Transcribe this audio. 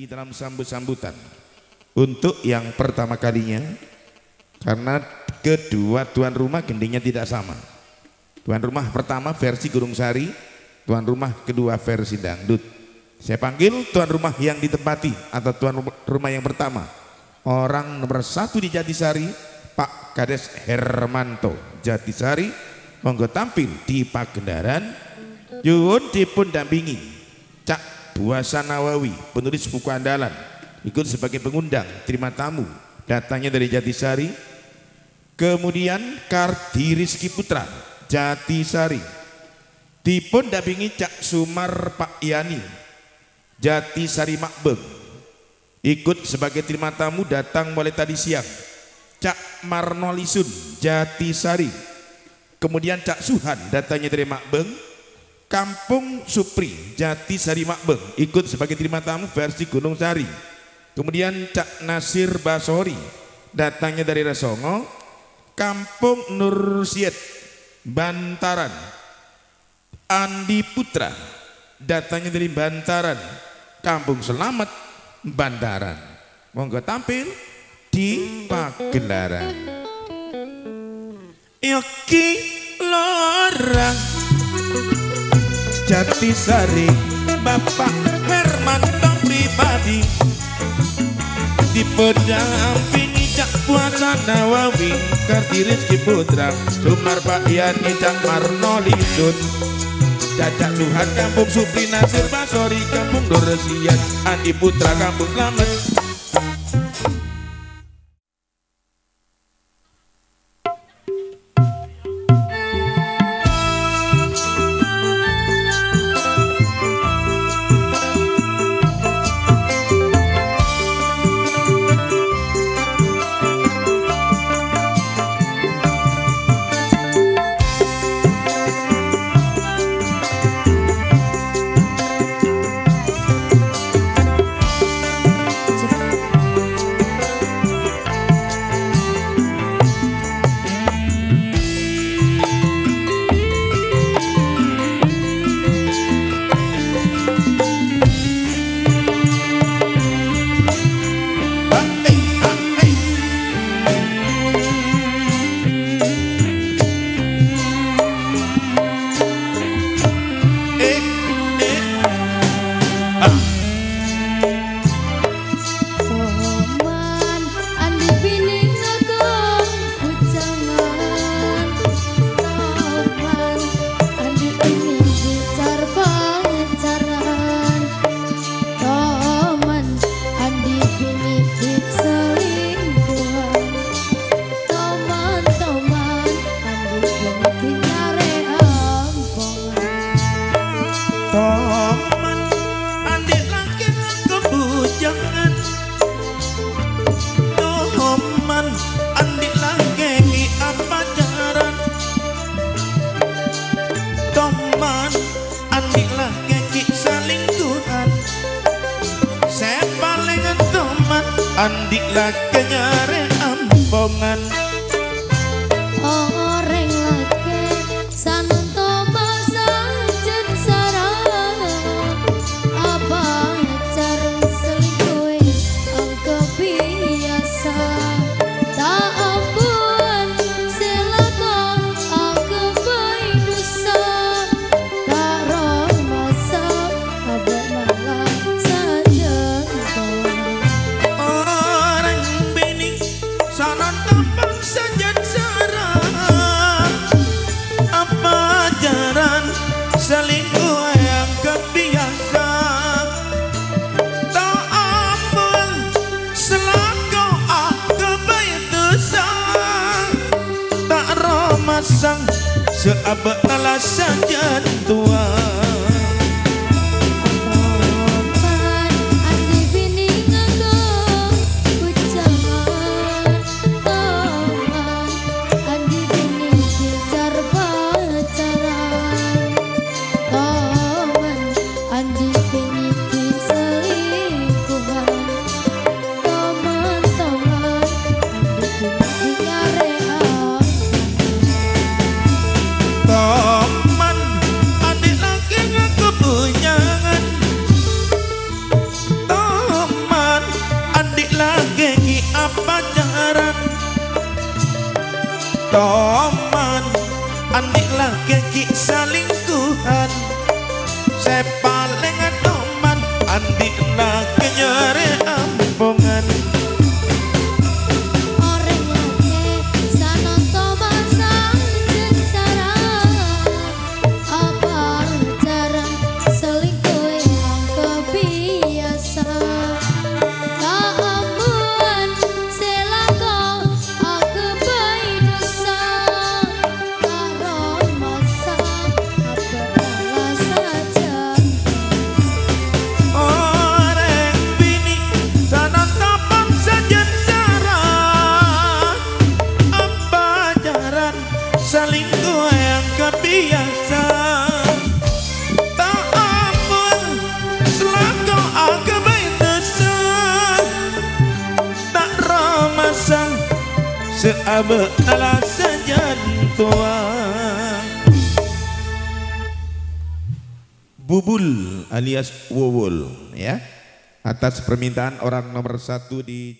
di dalam sambut-sambutan untuk yang pertama kalinya karena kedua tuan rumah gendingnya tidak sama. Tuan rumah pertama versi Gunung Sari, tuan rumah kedua versi dangdut. Saya panggil tuan rumah yang ditempati atau tuan rumah yang pertama. Orang nomor satu di Jatisari, Pak Kades Hermanto Jatisari. Monggo tampil di Pagendaran. Yun dipun dampingi. Buasa Nawawi, penulis buku andalan. Ikut sebagai pengundang, terima tamu. Datangnya dari Jatisari. Kemudian Kardi Rizky Putra, Jatisari. Dipun dampingi Cak Sumar Pak Yani, Jati Sari Makbeng ikut sebagai terima tamu datang mulai tadi siang Cak Marnolisun Jati Sari kemudian Cak Suhan datangnya dari Makbeng Kampung Supri Jati Sari Makbeng ikut sebagai terima tamu versi Gunung Sari kemudian Cak Nasir Basori datangnya dari Rasongo Kampung Nur Siet Bantaran Andi Putra datangnya dari Bantaran Kampung Selamat Bandaran. Monggo tampil di pagelaran. Yoki Lorang Jatisari Bapak Hermanto pribadi di pendampingi Cak Puasa Nawawi Karti Rizki Putra Sumar Pak Yani Cak Marnoli Sun Cacak Tuhan Kampung Supri Nasir Basori Kampung Doresian Andi Putra Kampung Slamet Andik lah kenyare ampongan romasang seabad alasan tua Come Bubul alias Wul, ya. Atas permintaan orang nomor satu di